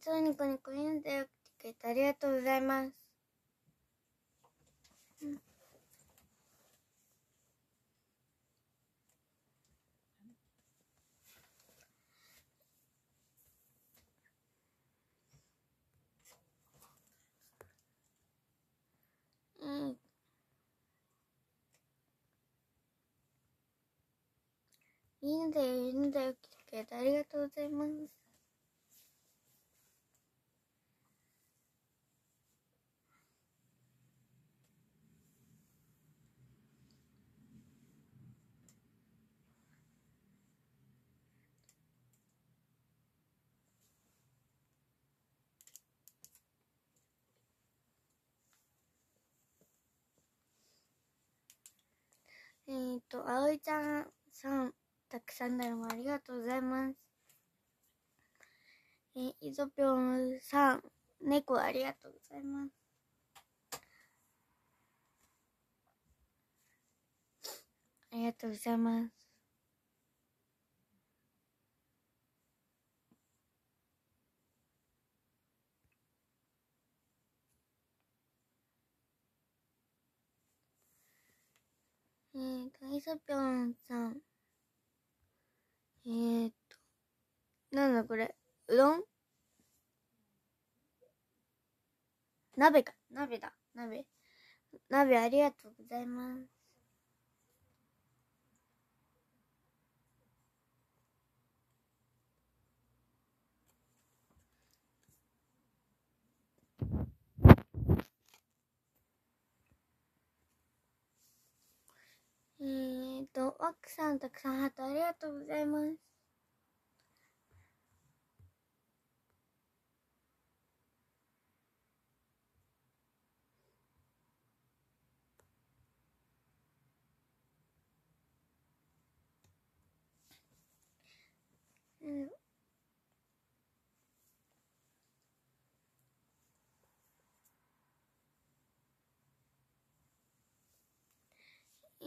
つもニコニコ読んでよってくれてありがとうございます。うんうん。いいんだよ、いいんだよ、来てくれてありがとうございます。えーと、あおいちゃんさん、たくさんだるまありがとうございます。えー、いぞぴょんさん、猫ありがとうございます。ありがとうございます。えーと、いそぴょんさん。えーと、なんだこれ、うどん？鍋か、鍋だ、鍋。鍋ありがとうございます。ーと、ワックさんたくさんハートありがとうございます。うん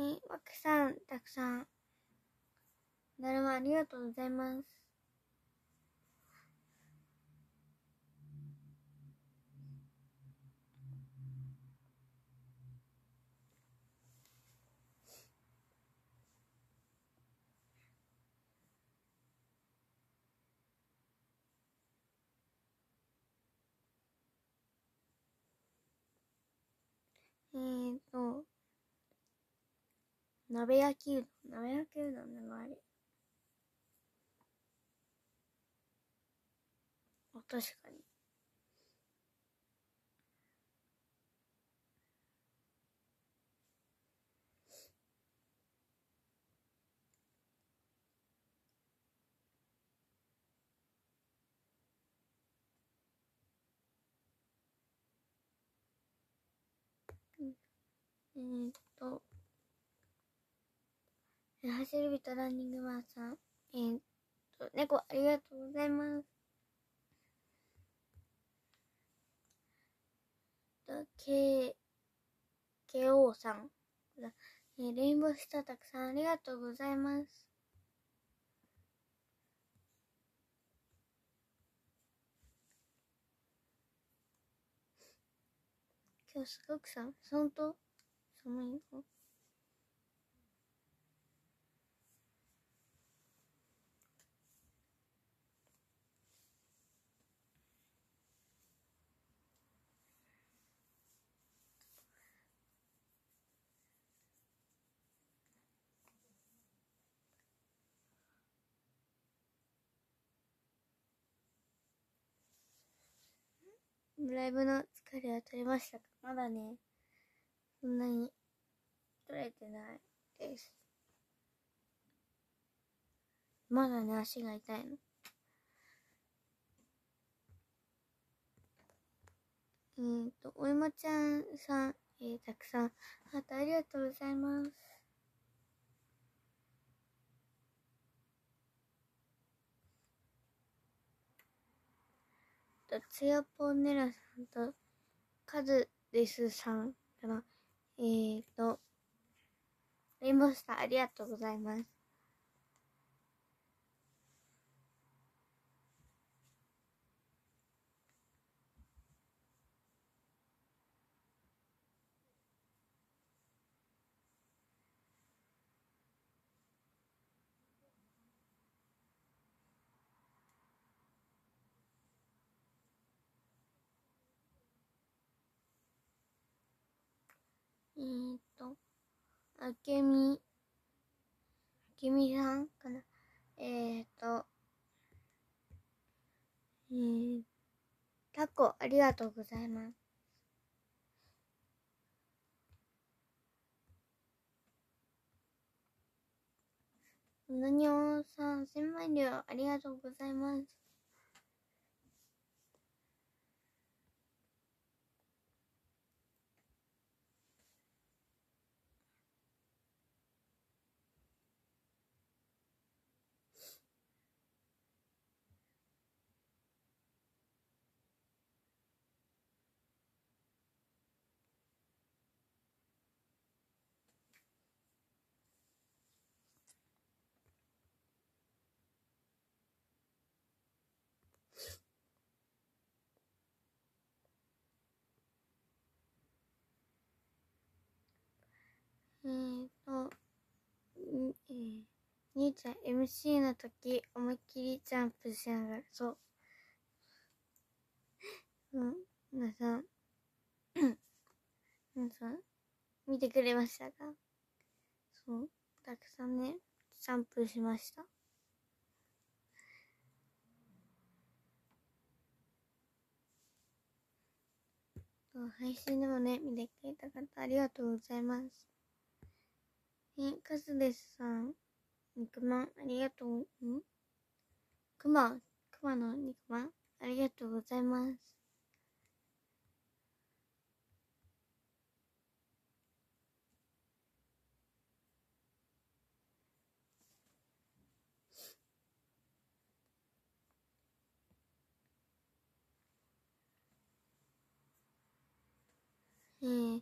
えー、ワクさん、たくさん、だるまありがとうございます。えーと、鍋焼きうどん、鍋焼きうどんなのあれ。あ、確かに。うんえーっと、え走る人ランニングマンさん。えーっと、猫ありがとうございます。と、K、KO さん。えーレインボースターたくさんありがとうございます。今日すごく寒い。本当寒いの？ライブの疲れは取れましたか？まだね、そんなに取れてないです。まだね、足が痛いの。えーと、おいもちゃんさん、えー、たくさん、ハートありがとうございます。と、つやぽんねらさんと、かずですさんから。えーと、ありましたありがとうございます。えー、っと、あけみ、あけみさんかな。えー、っと、えー、タコ、ありがとうございます。うなにょうさん、千枚料ありがとうございます。えーと、えー、兄ちゃん MC の時思いっきりジャンプしながら、そう。うん、皆さん、皆さん、見てくれましたか？そう、たくさんね、ジャンプしました。配信でもね、見てくれた方ありがとうございます。え、カスデスさん、肉まん、ありがとう、んくま、くまの肉まん、ありがとうございます。えー、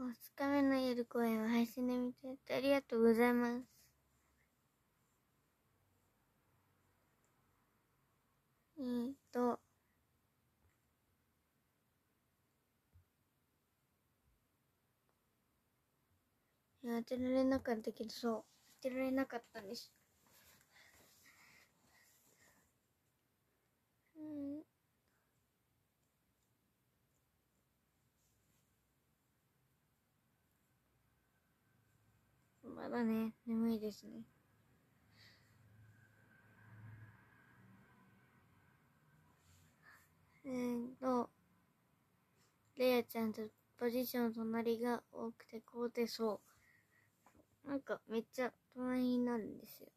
お二日目の夜公演を配信で見ててありがとうございます。えー、っと、いや、当てられなかったけど、そう、当てられなかったんです。うんまだね、眠いですね。えーと、レイヤちゃんとポジション隣が多くてこうでそう。なんかめっちゃ隣になるんですよ。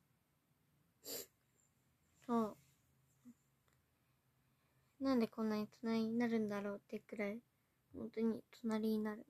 そう。なんでこんなに隣になるんだろうってくらい、本当に隣になる。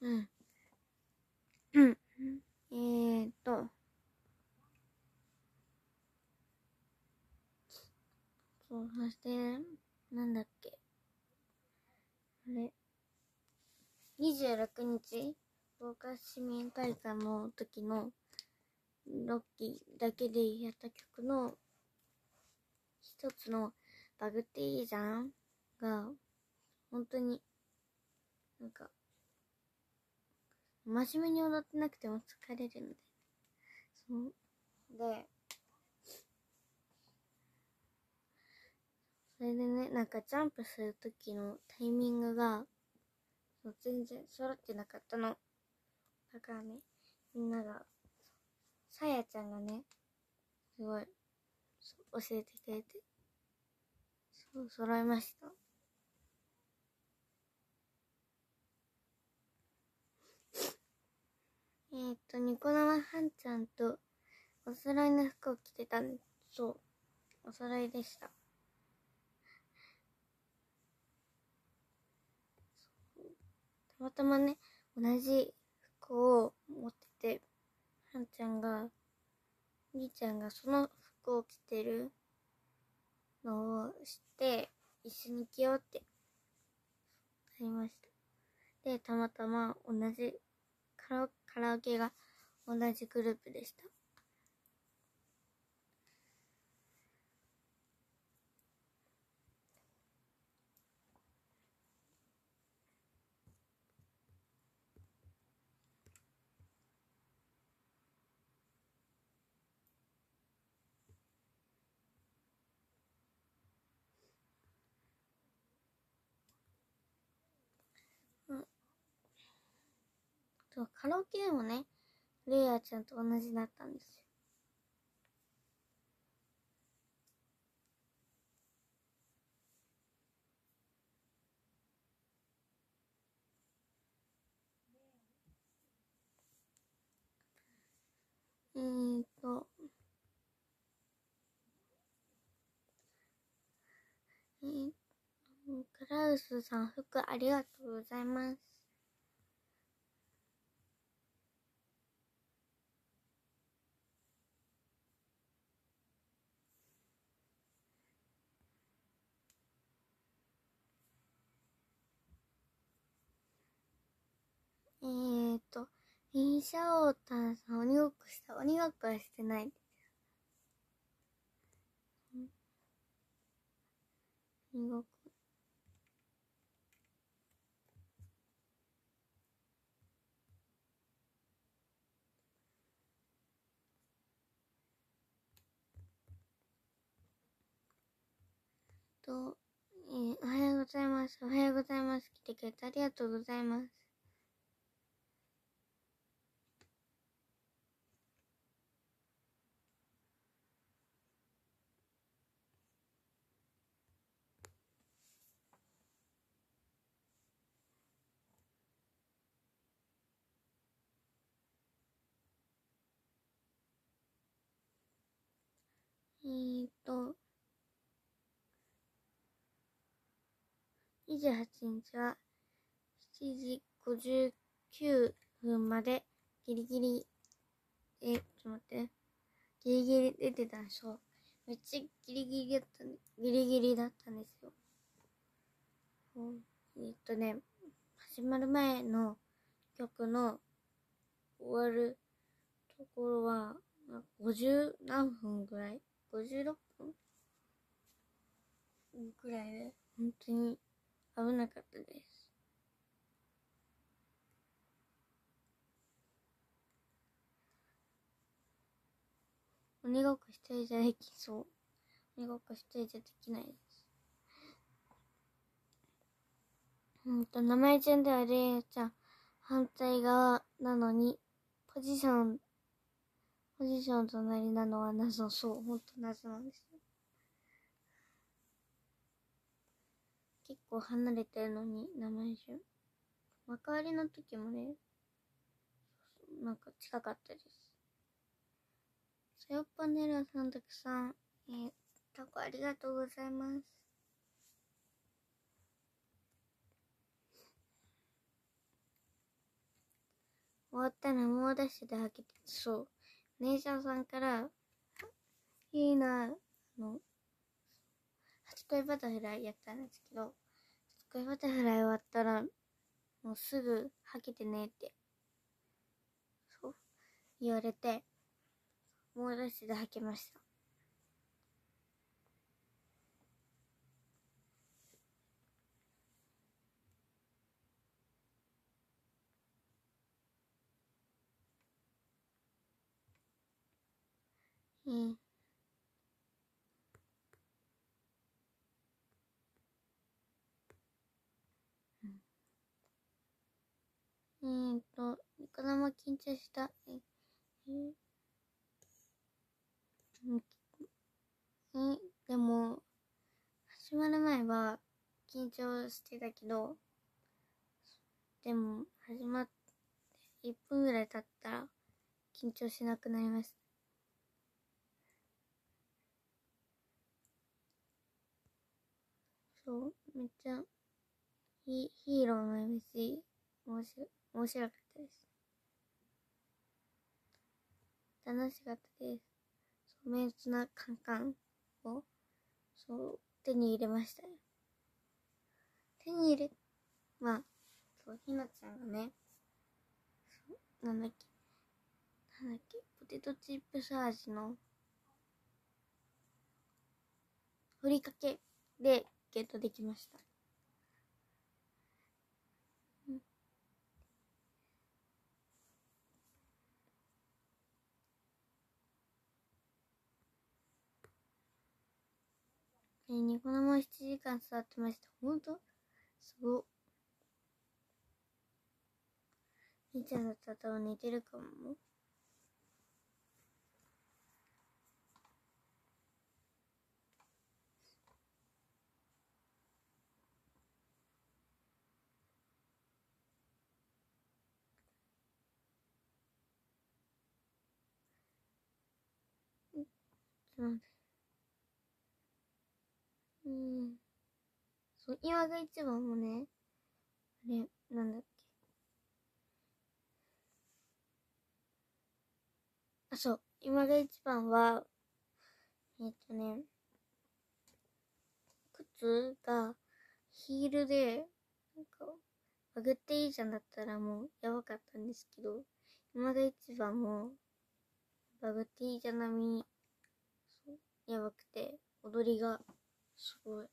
うん。うん。えーっと。そう、そして、なんだっけ。あれ。26日、福岡市民会館の時の、ロッキーだけでやった曲の、一つのバグっていいじゃん？が、本当に、なんか、真面目に踊ってなくても疲れるので。そう。で、それでね、なんかジャンプするときのタイミングが、全然揃ってなかったの。だからね、みんなが、さやちゃんがね、すごい、教えてくれて、そう、揃いました。えー、っと、ニコ生はんちゃんとお揃いの服を着てたんです、そう、お揃いでした。たまたまね、同じ服を持ってて、はんちゃんが、りーちゃんがその服を着てるのを知って、一緒に着ようって、なりました。で、たまたま同じカラオケ、カラオケが同じグループでした。そう、カラオケでもね、レイヤーちゃんと同じだったんですよ。えーっと、えー、クラウスさん、服ありがとうございます。ーっと、インシャオータンさん、鬼ごっこした。鬼ごっこはしてないです。鬼ごっこ。と、えーおはようございます。おはようございます。来てくれてありがとうございます。ーっと、28日は7時59分までギリギリ、え、ちょっと待って。ギリギリ出てたんですよ。めっちゃギリギリだったんで、ギリギリだったんですよ。えっとね、始まる前の曲の終わるところは、50何分ぐらい ?56 分ぐらいで、本当に危なかったです。鬼ごっこ一人じゃできそう。鬼ごっこ一人じゃできないです。うんと、名前順ではレイちゃん反対側なのに、ポジション、ポジション隣なのは謎そう。ほんと謎なんですよ。結構離れてるのに、名前順。幕張の時もね、なんか近かったです。さよパネラさんたくさん、えー、タコありがとうございます。終わったら猛ダッシュで履けて、そう。姉ちゃんさんから、いいな、あの、初恋バタフライやったんですけど、初恋バタフライ終わったら、もうすぐ履けてねって、そう、言われて、猛ダッシュで履けました。うん。えーっと、ニコ生緊張した。え、え、うんえ、でも、始まる前は緊張してたけど、でも、始まって1分ぐらい経ったら緊張しなくなりました。そう、めっちゃ、ヒヒーローの MC、面白面白かったです。楽しかったです。特別なカンカンを、そう、手に入れましたよ。手に入れ、まあ、そう、ひなちゃんがね、そう、なんだっけ、なんだっけ、ポテトチップス味の、ふりかけでゲットできました。えー、ニコ生7時間座ってました。ほんとすごっ。みーちゃんだったら多分寝てるかも。と待って。うん。そう、今が一番もね、あれ、なんだっけ。あ、そう、今が一番は、えっ、とね、靴がヒールで、なんか、バグっていいじゃんだったらもうやばかったんですけど、今が一番も、バグっていいじゃ並み、やばくて、踊りが、すごい。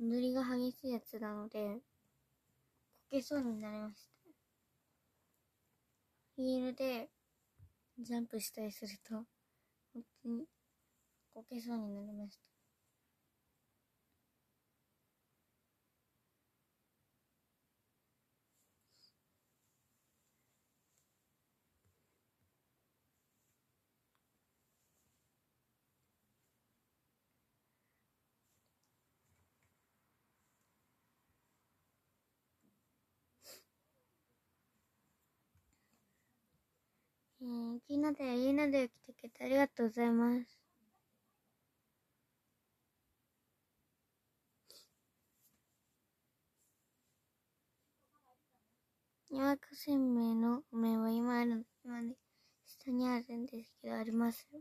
踊りが激しいやつなので、こけそうになりました。ヒールでジャンプしたりすると、本当にこけそうになりました。えー、きなで家なで来てくれてありがとうございます。にわかせんべいのお面は今ある、今ね、下にあるんですけど、あります？よ。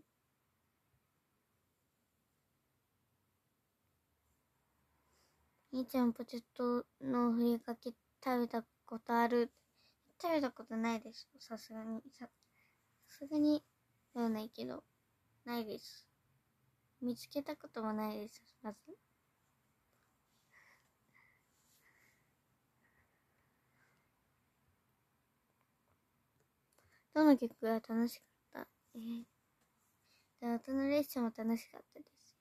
兄ちゃんポテトのふりかけ食べたことある？食べたことないです。さすがに。さすがに、ではないけど、ないです。見つけたこともないです。まず。どの曲が楽しかった？えー、で、音の列車も楽しかったです。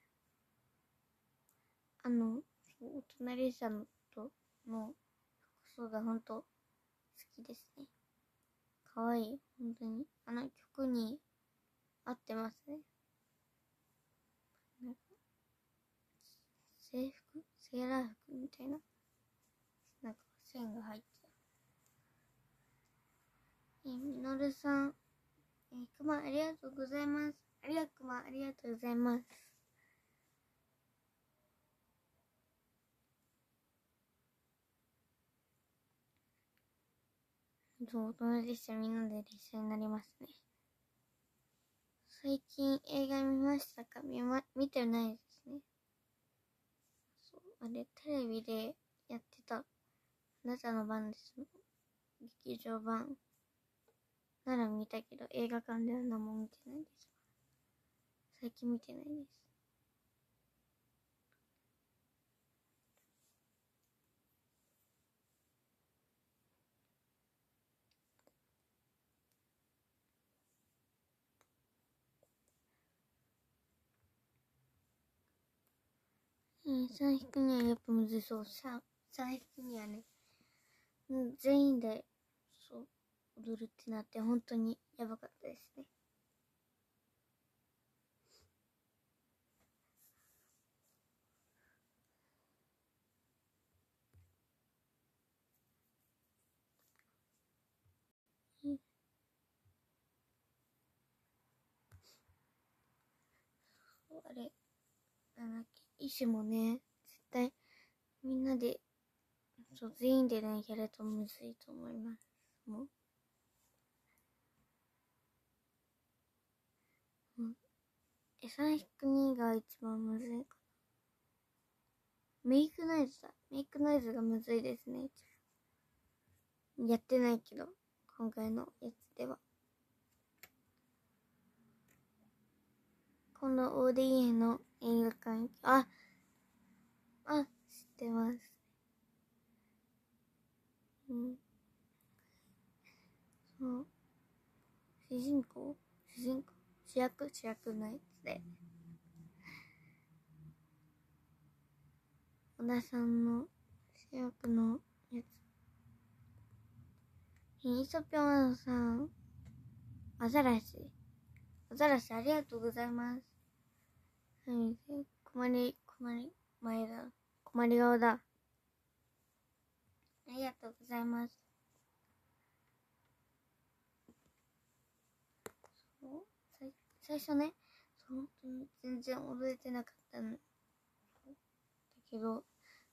あの、そう音の列車のとの服装が本当好きですね。かわい。本当に。あの曲に合ってますね。制服？セーラー服みたいな？なんか線が入ってた。え、みのるさん。え、くまありがとうございます。ありが、くまありがとうございます。そう、友達とみんなで列車になりますね。最近映画見ましたか？見ま、見てないですね。そう、あれ、テレビでやってた、あなたの番です劇場版なら見たけど、映画館では何も見てないです。最近見てないです。3引くにはやっぱむずそう。3、3引くにはね、全員で、そう、踊るってなって本当にやばかったですね。あれ、なんだっ、医師もね、絶対、みんなで、そう、全員でね、やるとむずいと思います。もう。うん。え、さ引く2が一番むずいかな。メイクノイズだ。メイクノイズがむずいですね、やってないけど、今回のやつでは。この ODA の映画館、あ、あ、知ってます。うん。そう。主人公？主人公？主役？主役？のやつで。小田さんの主役？のやつ。イソピョンさん、アザラシ。アザラシありがとうございます。はい、困り、困り、前だ。困り顔だ。ありがとうございます。そう？最最初ね、本当に全然覚えてなかったの。だけど、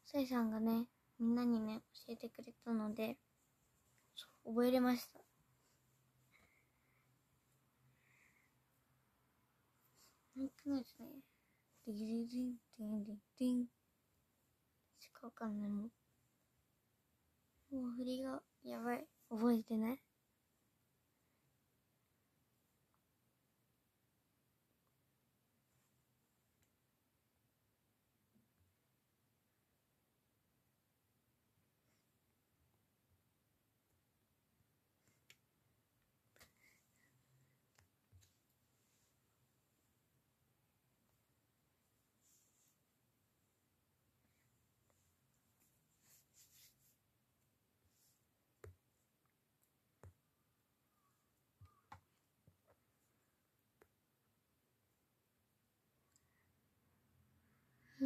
さいさんがね、みんなにね、教えてくれたので、覚えれました。本当ですね。ディリリン、ディリリン。しかわかんないもん。もう振りがやばい。覚えてない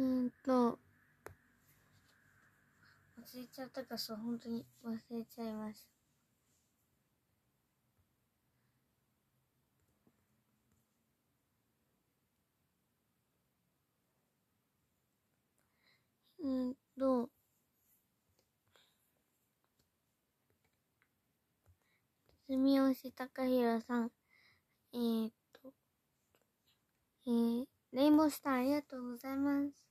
うんと、忘れちゃったか、そう、本当に忘れちゃいました。うんと、住吉隆弘さん、えー、っと、えー、レインボースターありがとうございます。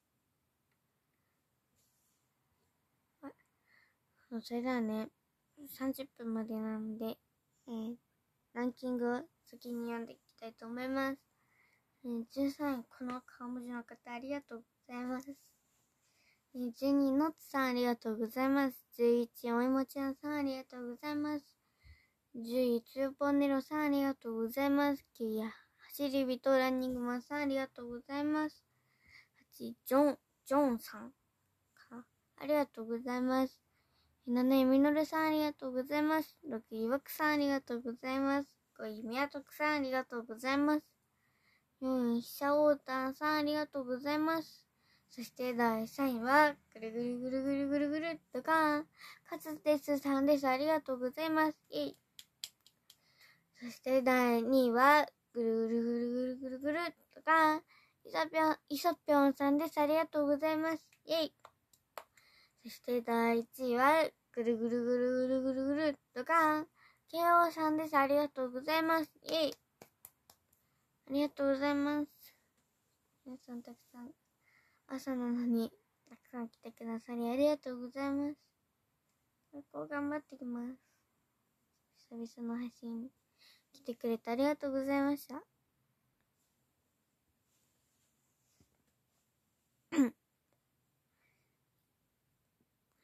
それではね、30分までなんで、えー、ランキングを先に読んでいきたいと思います。えー、13位、この顔文字の方ありがとうございます。えー、12位、ノッツさんありがとうございます。11位、おいもちゃんさんありがとうございます。10位、つよぽんねろさんありがとうございます。9位、走り人ランニングマンさんありがとうございます。8位、ジョン、ジョンさんか。ありがとうございます。7位、みのるさんありがとうございます。6位、いわくさんありがとうございます。5位、みやとくさんありがとうございます。4位、ひしゃおうたんさんありがとうございます。そして第3位は、ぐるぐるぐるぐるぐるぐるっとか、かつですさんです。ありがとうございます。イェイ。そして第2位は、ぐるぐるぐるぐるぐるぐるっとか、いそぴょん、いそぴょんさんです。ありがとうございます。イェイ。そして第1位は、ぐるぐるぐるぐるぐるぐるとか、慶応さんです。ありがとうございます。イェイ。ありがとうございます。皆さんたくさん、朝なのに、たくさん来てくださりありがとうございます。学校頑張ってきます。久々の配信、来てくれてありがとうございました。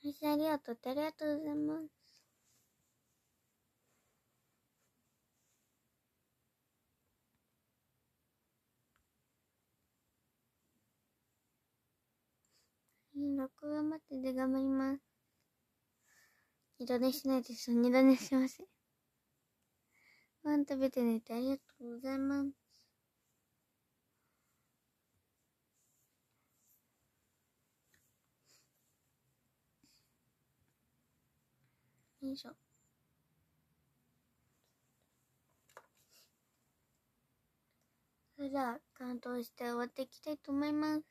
配信ありがとうってありがとうございます。録画待ってで頑張ります。二度寝しないです。二度寝しません。ご飯食べて寝てありがとうございます。よいしょ。それでは、カウントして終わっていきたいと思います。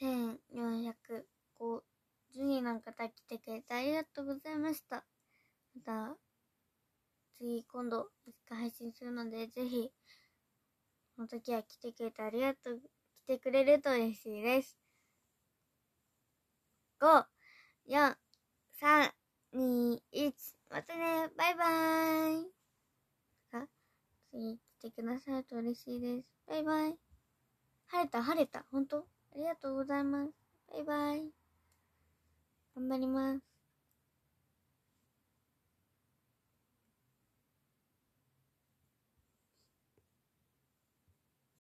1405、順位の方来てくれてありがとうございました。また、次、今度、いつか配信するので、ぜひ、その時は来てくれてありがとう。来てくれると嬉しいです。5、4、3、2、1。またね。バイバーイ。あ、次来てくださると嬉しいです。バイバイ。晴れた、晴れた。本当？ありがとうございます。バイバイ。頑張ります。